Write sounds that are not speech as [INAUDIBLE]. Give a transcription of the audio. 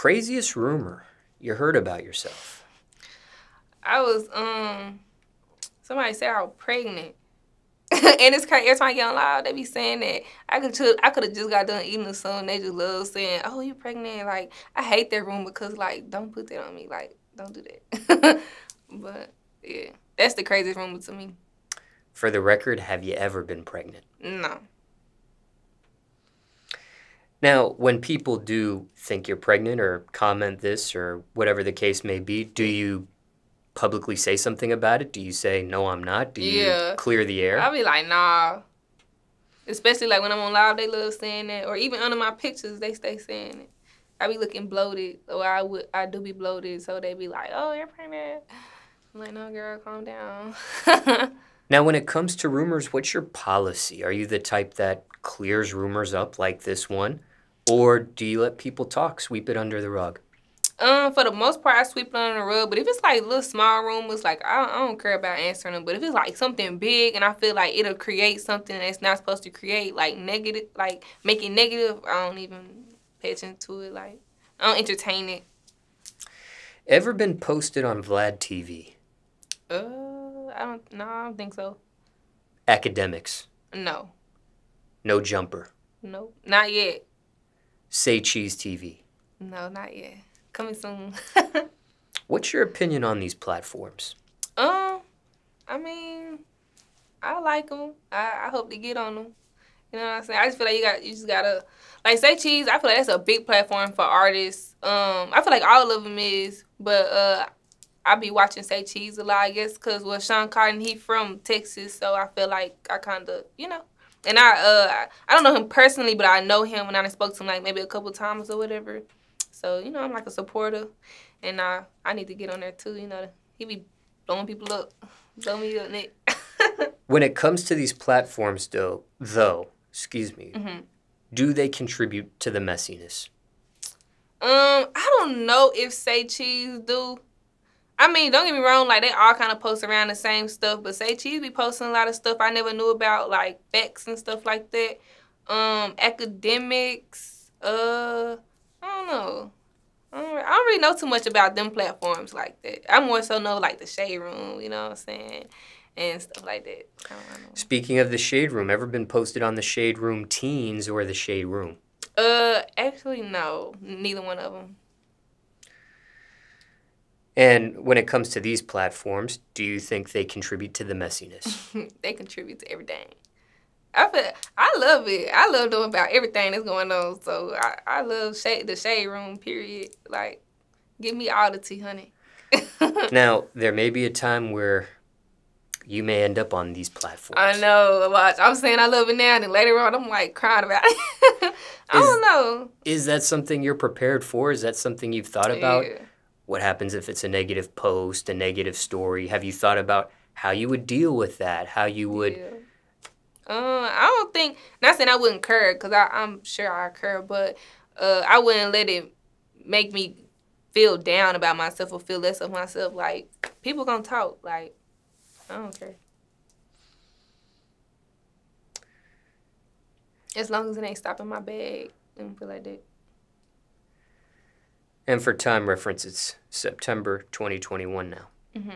Craziest rumor you heard about yourself? I was um somebody said I was pregnant. [LAUGHS] and it's crazy every time I get on live, they be saying that I could I could have just got done eating or something. They just love saying, "Oh, you pregnant?" Like I hate that rumor because like don't put that on me. Like don't do that. [LAUGHS] but yeah, that's the craziest rumor to me. For the record, have you ever been pregnant? No. Now, when people do think you're pregnant or comment this or whatever the case may be, do you publicly say something about it? Do you say, no, I'm not? Do you yeah. clear the air? I'll be like, nah. Especially like when I'm on live, they love saying that. Or even under my pictures, they stay saying it. I be looking bloated, or I would, I do be bloated, so they be like, "Oh, you're pregnant." I'm like, "No, girl, calm down." [LAUGHS] now, when it comes to rumors, what's your policy? Are you the type that clears rumors up like this one, or do you let people talk, sweep it under the rug? Um, for the most part, I sweep it under the rug. But if it's like little small rumors, like I don't, I don't care about answering them. But if it's like something big, and I feel like it'll create something that's not supposed to create, like negative, like make it negative, I don't even pay attention to it. Like I don't entertain it. Ever been posted on Vlad TV? Uh, I don't. No, I don't think so. Akademiks. No. No jumper. No, not yet. Say Cheese TV. No, not yet. Coming soon. [LAUGHS] What's your opinion on these platforms? Um, I mean, I like them. I, I hope to get on them. You know what I'm saying? I just feel like you got you just gotta like say cheese. I feel like that's a big platform for artists. Um, I feel like all of them is, but uh, I be watching say cheese a lot. I guess because well, Shawn Cotton he from Texas, so I feel like I kind of you know and I uh I don't know him personally, but I know him and I spoke to him like maybe a couple times or whatever. So you know I'm like a supporter, and I I need to get on there too. You know he be blowing people up, blow me up, Nick. [LAUGHS] when it comes to these platforms, though, though, excuse me, mm-hmm. do they contribute to the messiness? Um, I don't know if Say Cheese do. I mean, don't get me wrong, like they all kind of post around the same stuff, but say Cheese be posting a lot of stuff I never knew about, like facts and stuff like that. Um, Akademiks, uh, I don't know. I don't, I don't really know too much about them platforms like that. I more so know like the shade room, you know what I'm saying? And stuff like that. Speaking of the shade room, ever been posted on the shade room teens or the shade room? Uh, actually, no, neither one of them. And when it comes to these platforms, do you think they contribute to the messiness? [LAUGHS] they contribute to everything. I feel I love it. I love knowing about everything that's going on. So I, I love shade, the shade room. Period. Like, give me all the tea, honey. [LAUGHS] now there may be a time where you may end up on these platforms. I know. Watch. I'm saying I love it now, and then later on I'm like crying about it. [LAUGHS] I is, don't know. Is that something you're prepared for? Is that something you've thought about? Yeah. What happens if it's a negative post, a negative story? Have you thought about how you would deal with that? How you would. Yeah. Uh, I don't think. Not saying I wouldn't curb, cause I, I'm sure I curb, but uh, I wouldn't let it make me feel down about myself or feel less of myself. Like people gonna talk. Like I don't care. As long as it ain't stopping my bag, I don't feel like that. And for time reference, it's September 2021 now. Mm-hmm.